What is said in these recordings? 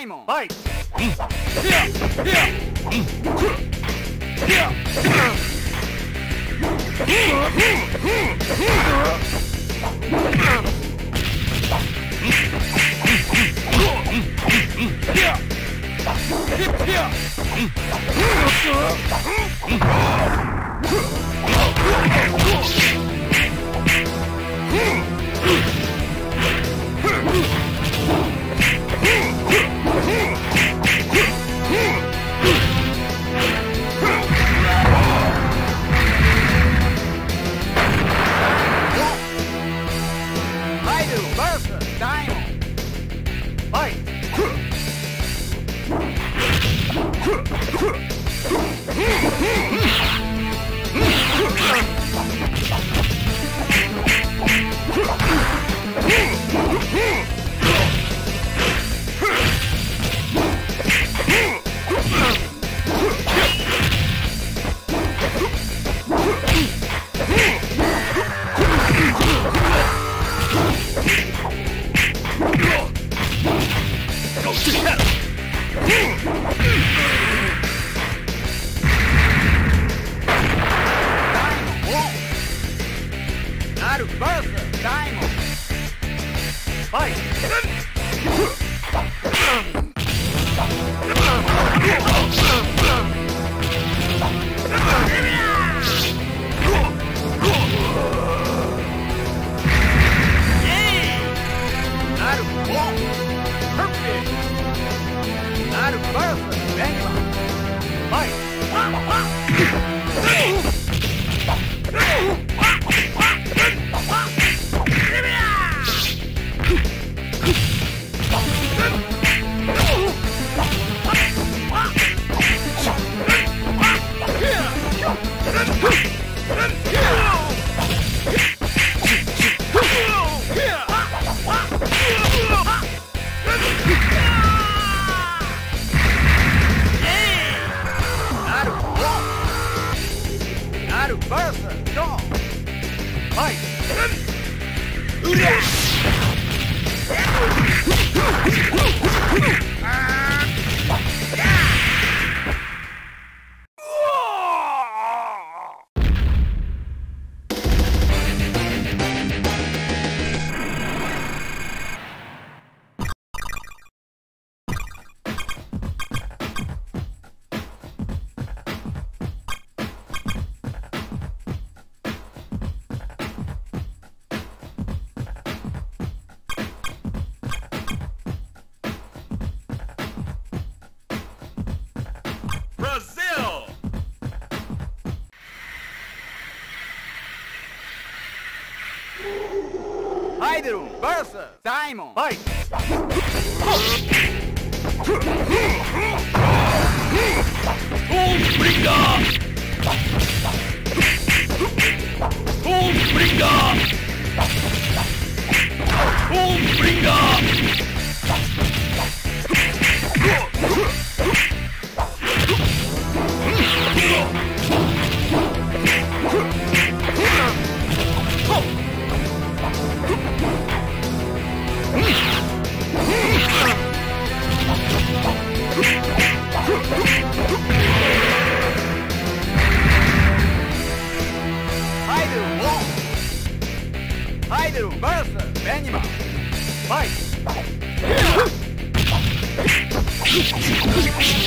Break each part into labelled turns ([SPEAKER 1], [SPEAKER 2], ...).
[SPEAKER 1] ないもん。Naru よし!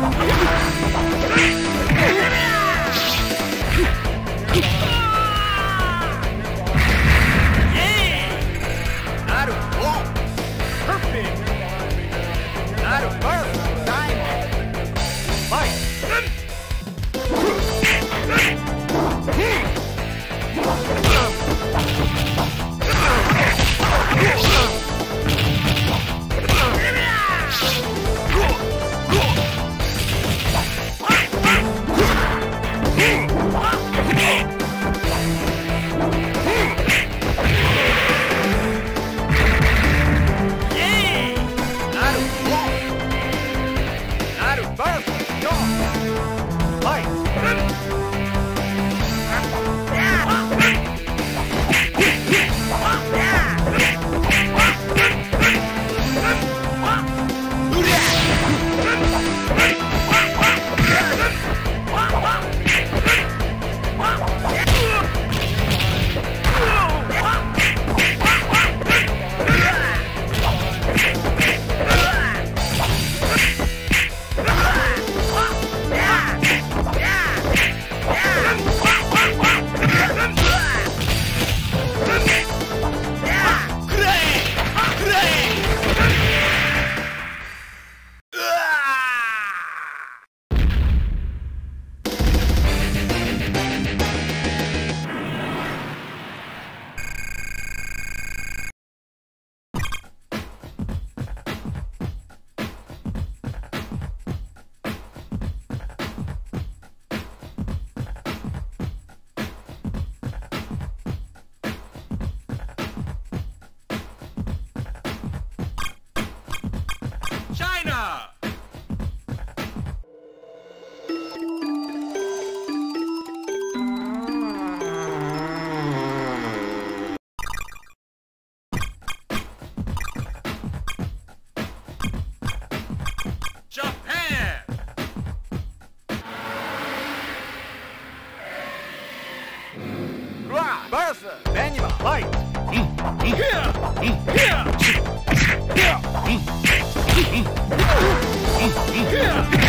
[SPEAKER 1] Yeah! Animal.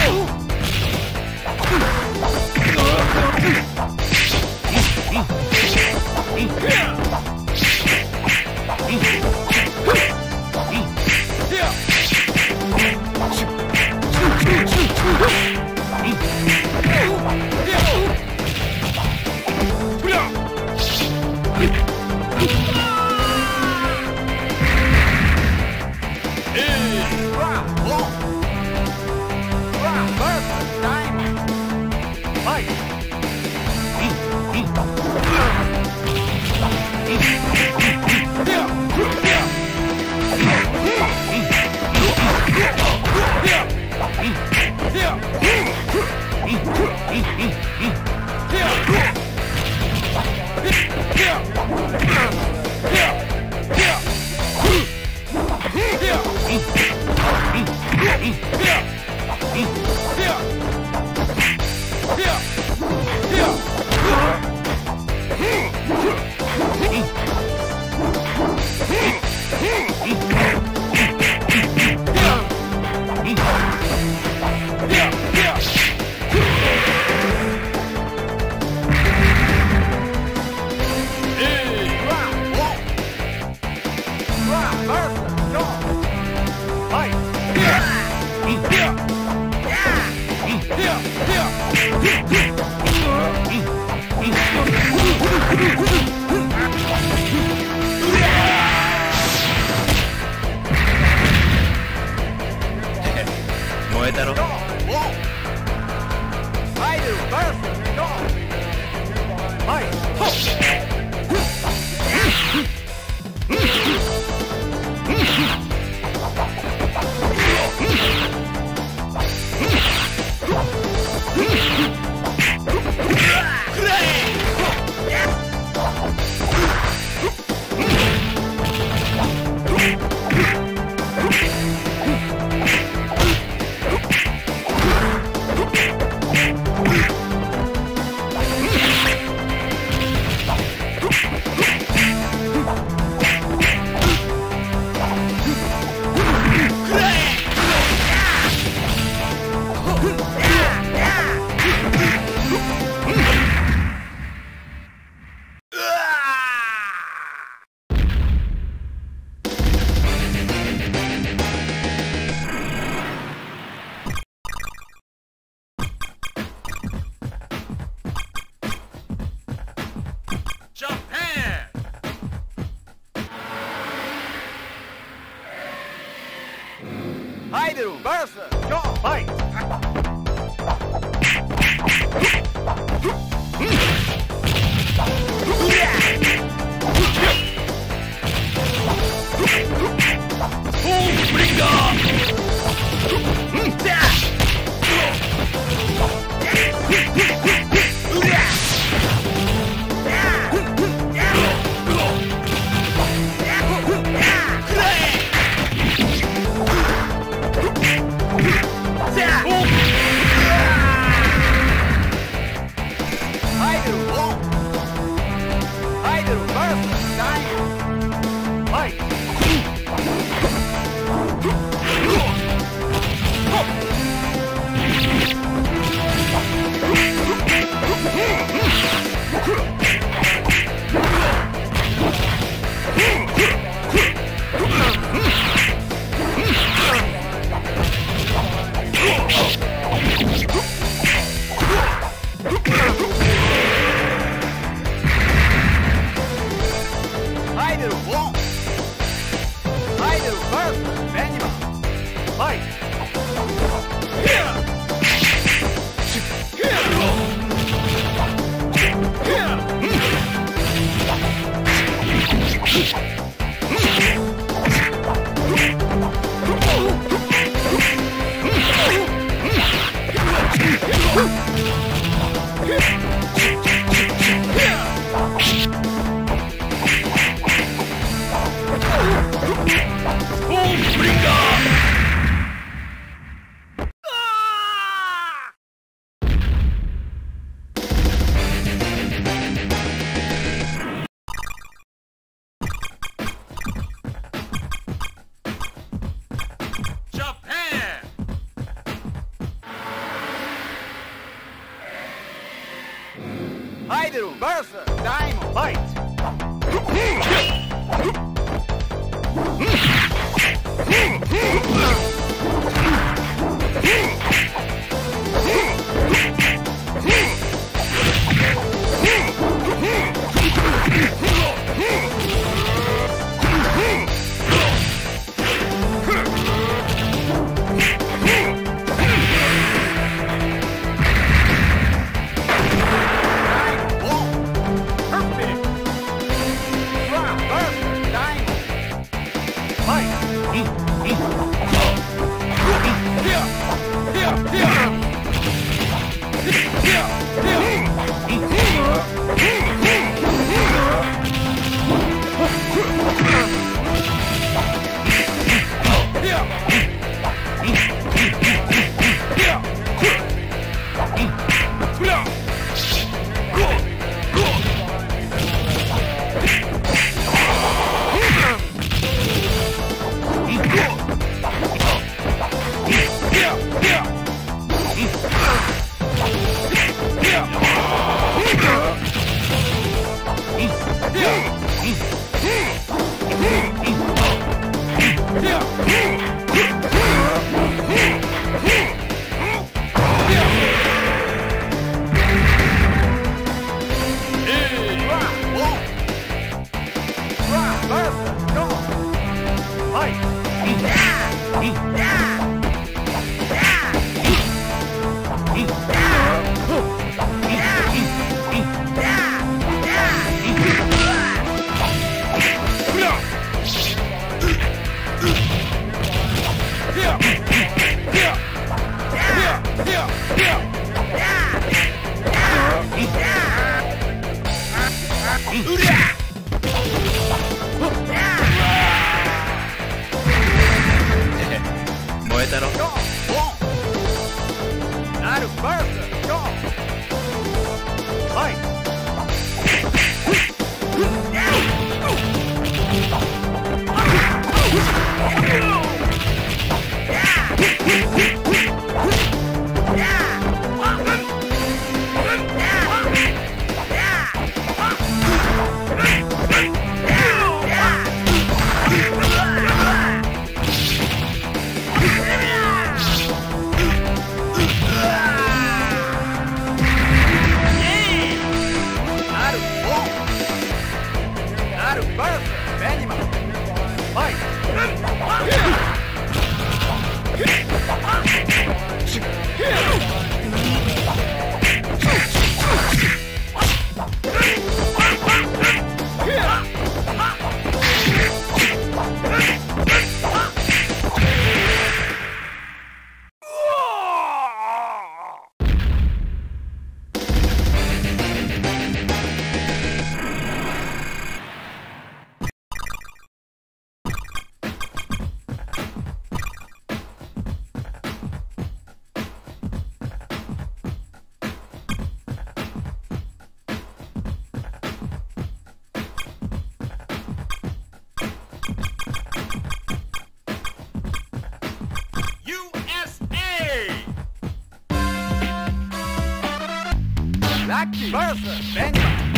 [SPEAKER 1] Lucky versus Benjamin.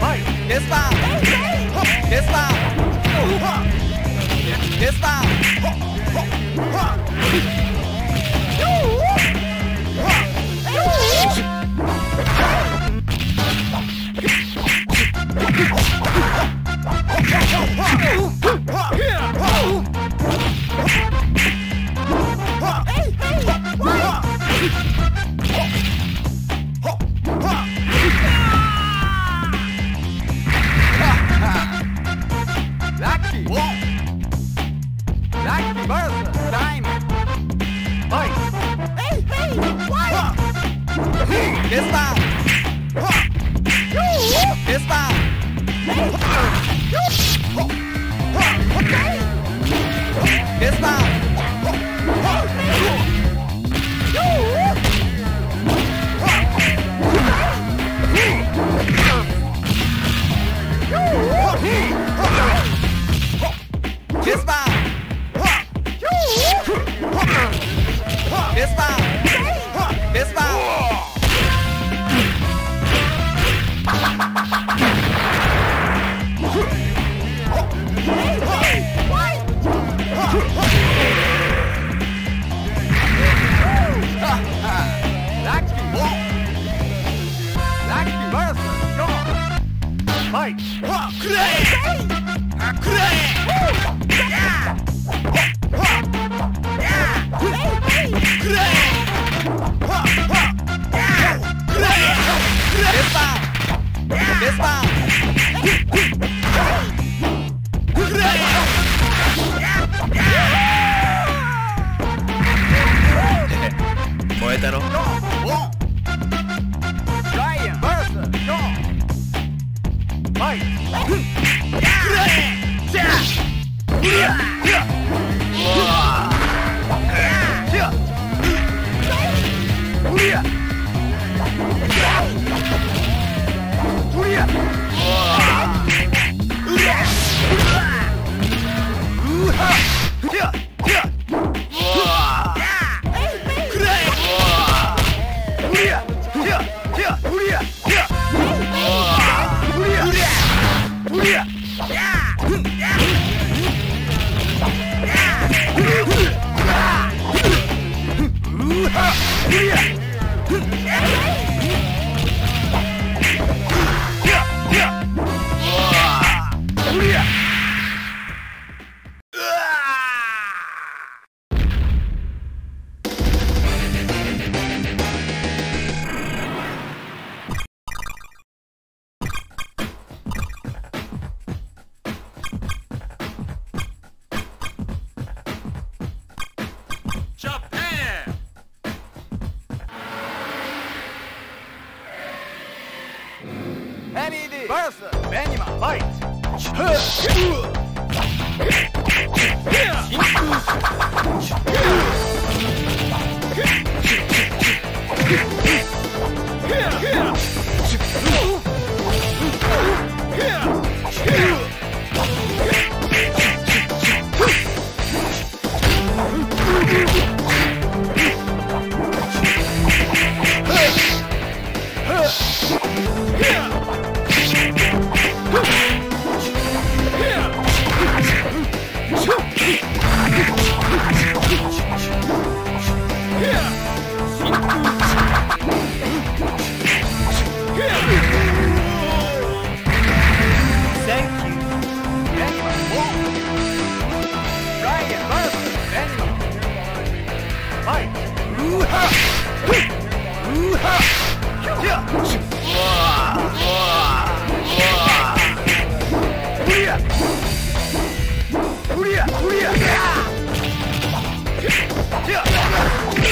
[SPEAKER 1] Fight. Dismount. Dismount. Dismount. Lucky.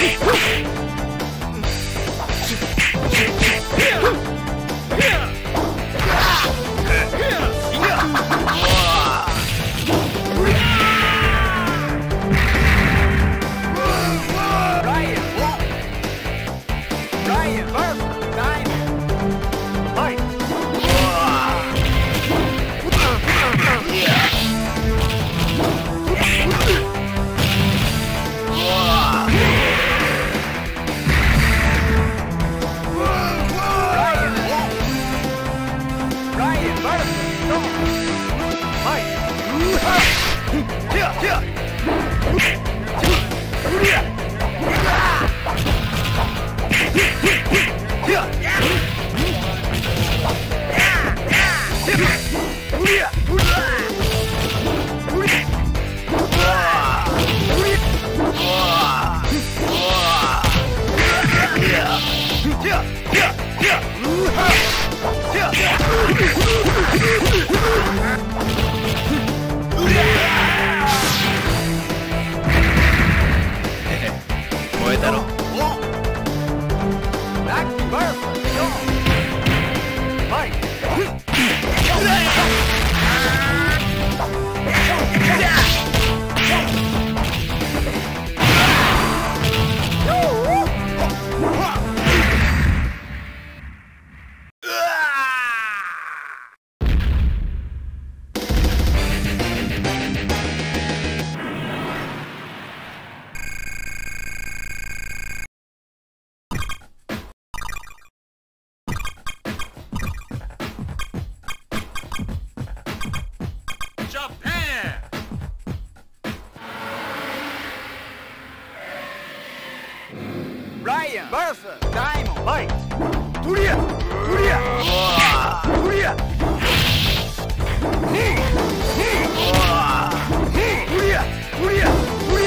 [SPEAKER 2] Hey!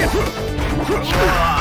[SPEAKER 1] きた!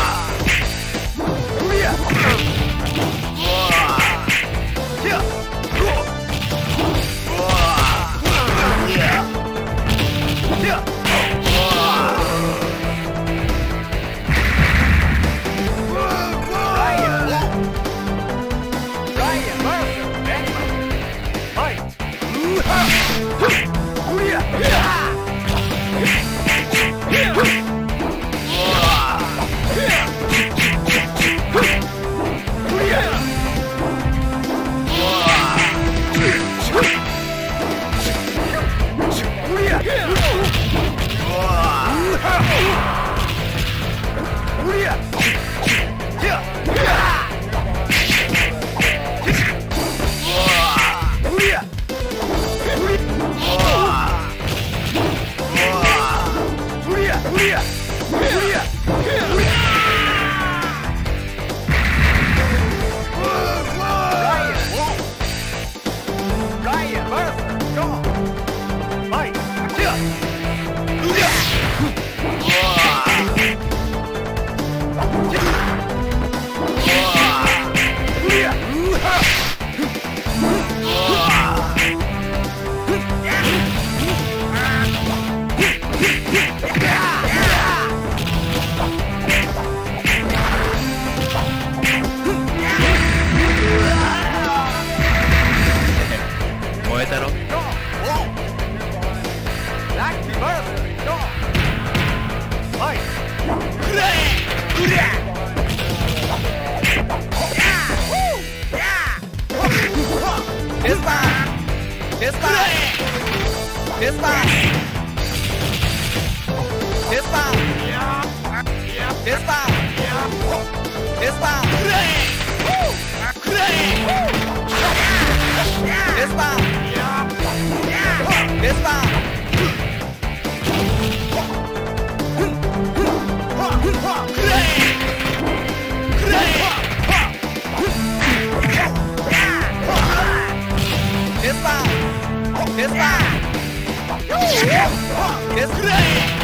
[SPEAKER 1] ですくらい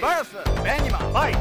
[SPEAKER 1] Versus Benjamin. Fight!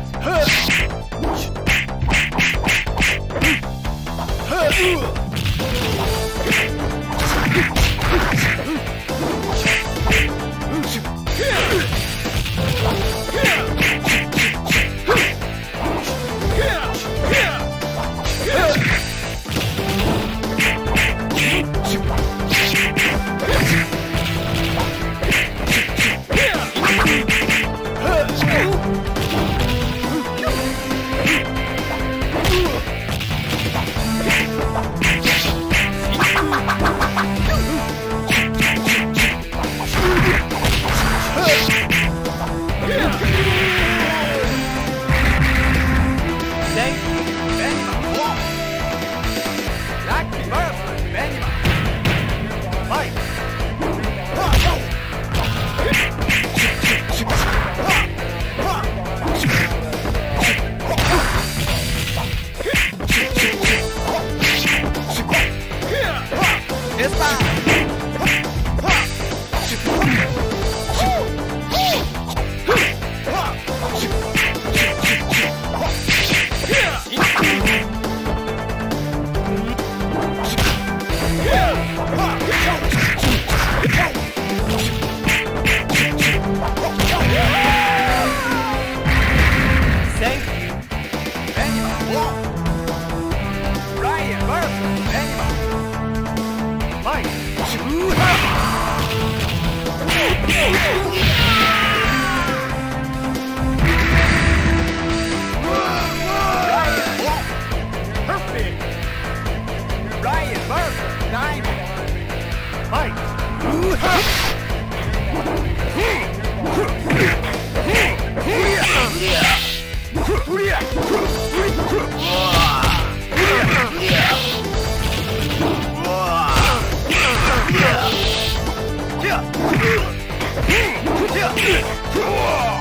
[SPEAKER 1] うわ!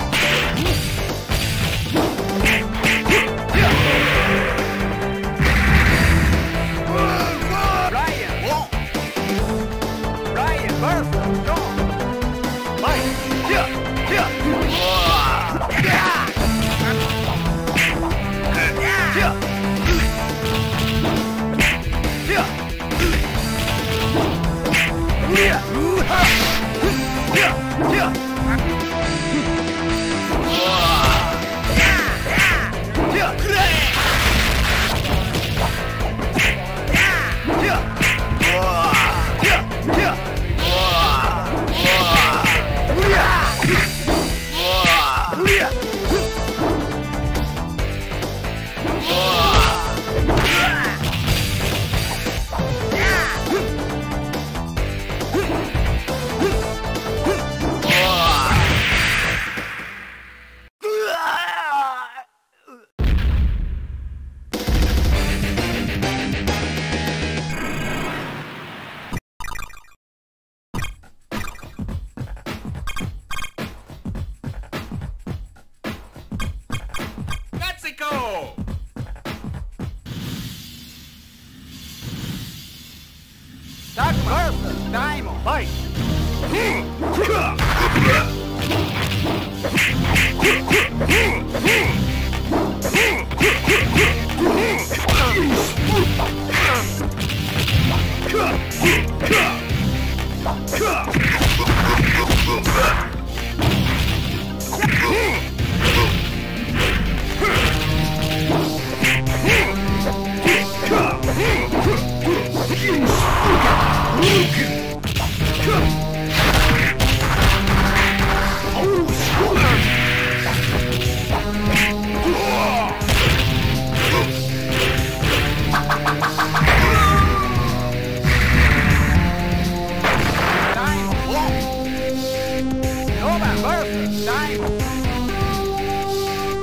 [SPEAKER 1] over. Bertha, time.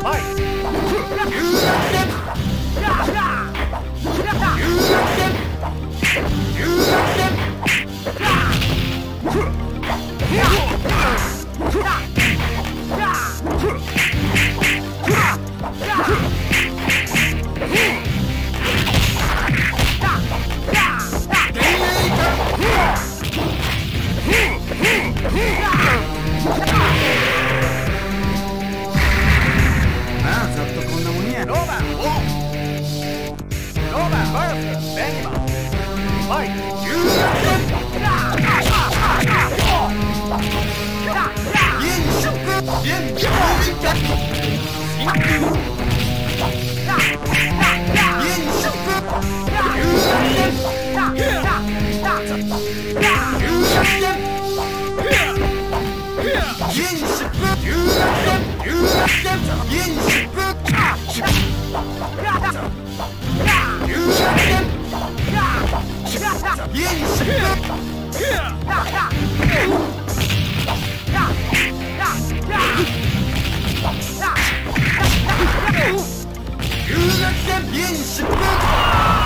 [SPEAKER 1] Fight.
[SPEAKER 2] You Yeah! 天平是天平。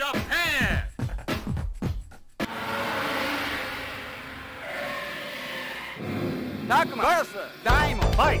[SPEAKER 3] Japan!
[SPEAKER 1] Takuma versus Daimon. Fight!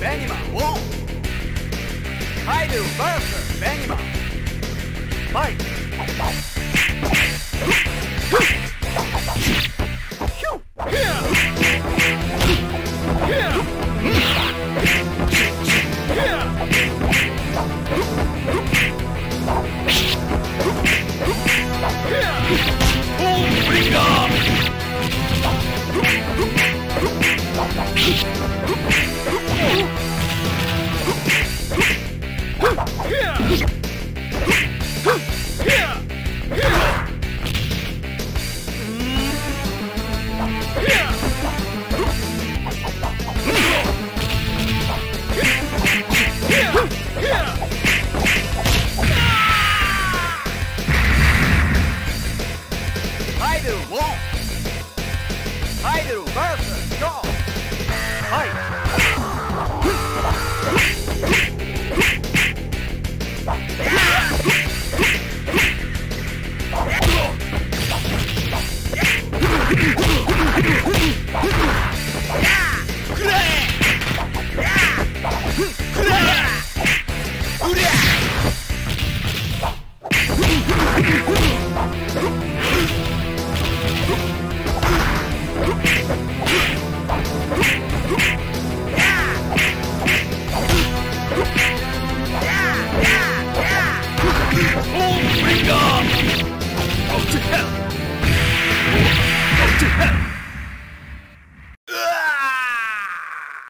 [SPEAKER 1] Benimaru. One. Kaido versus Benimaru. Fight.